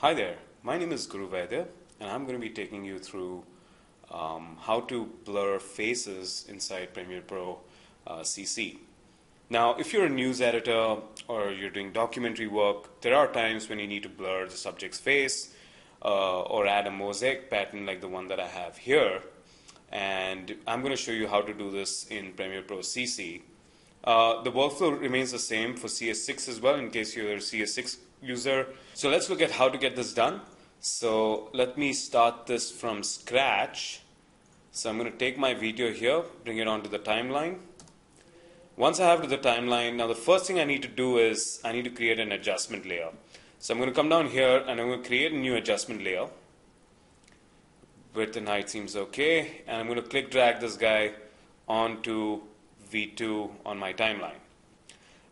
Hi there, my name is Guru Vaidya, and I'm going to be taking you through um, how to blur faces inside Premiere Pro uh, CC. Now, if you're a news editor or you're doing documentary work, there are times when you need to blur the subject's face uh, or add a mosaic pattern like the one that I have here. And I'm going to show you how to do this in Premiere Pro CC. Uh, the workflow remains the same for CS6 as well in case you're a CS6 user. So let's look at how to get this done. So let me start this from scratch. So I'm going to take my video here, bring it onto the timeline. Once I have to the timeline, now the first thing I need to do is I need to create an adjustment layer. So I'm going to come down here and I'm going to create a new adjustment layer. Width and height seems okay. And I'm going to click drag this guy onto V2 on my timeline.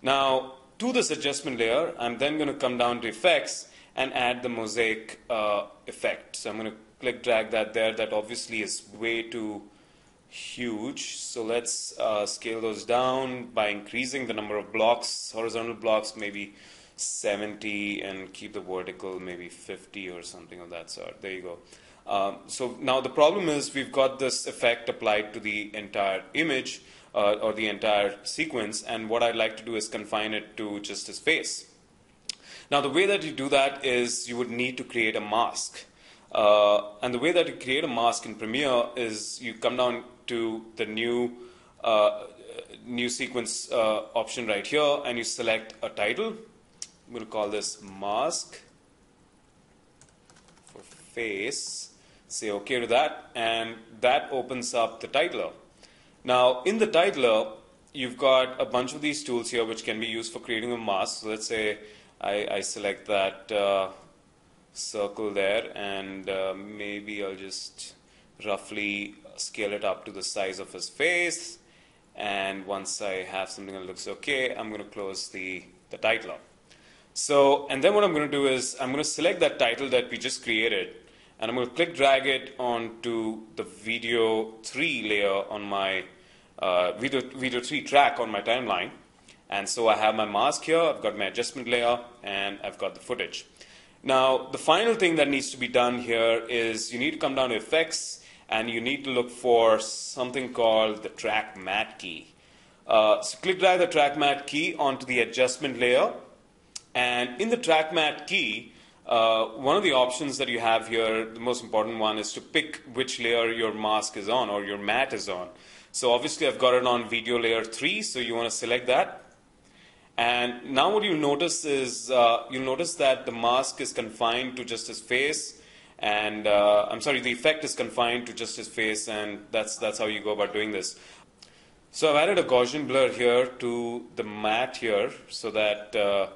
Now, to this adjustment layer, I'm then going to come down to effects and add the mosaic uh, effect. So I'm going to click drag that there. That obviously is way too huge. So let's uh, scale those down by increasing the number of blocks, horizontal blocks, maybe 70, and keep the vertical maybe 50 or something of that sort. There you go. Um, so now the problem is we've got this effect applied to the entire image uh, or the entire sequence, and what I'd like to do is confine it to just his face. Now, the way that you do that is you would need to create a mask. Uh, and the way that you create a mask in Premiere is you come down to the new uh, new sequence uh, option right here, and you select a title. I'm going to call this mask for face. Say OK to that, and that opens up the titler. Now, in the titler, you've got a bunch of these tools here which can be used for creating a mask. So let's say I, I select that uh, circle there, and uh, maybe I'll just roughly scale it up to the size of his face. And once I have something that looks okay, I'm going to close the, the titler. So, and then what I'm going to do is I'm going to select that title that we just created, and I'm going to click drag it onto the video 3 layer on my uh, video, video 3 track on my timeline. And so I have my mask here, I've got my adjustment layer, and I've got the footage. Now, the final thing that needs to be done here is you need to come down to effects and you need to look for something called the track matte key. Uh, so click drag the track matte key onto the adjustment layer. And in the track matte key, uh, one of the options that you have here, the most important one, is to pick which layer your mask is on or your matte is on. So obviously I've got it on video layer 3, so you want to select that. And now what you'll notice is, uh, you'll notice that the mask is confined to just his face, and uh, I'm sorry, the effect is confined to just his face, and that's, that's how you go about doing this. So I've added a Gaussian blur here to the matte here, so that uh,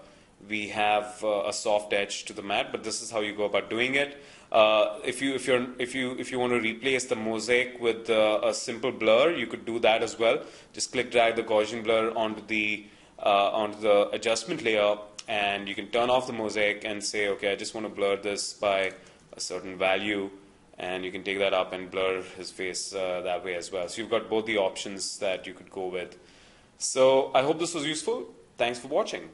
we have uh, a soft edge to the matte, but this is how you go about doing it. Uh, if you if you're if you if you want to replace the mosaic with uh, a simple blur, you could do that as well. Just click drag the Gaussian blur onto the uh, onto the adjustment layer, and you can turn off the mosaic and say, okay, I just want to blur this by a certain value, and you can take that up and blur his face uh, that way as well. So you've got both the options that you could go with. So I hope this was useful. Thanks for watching.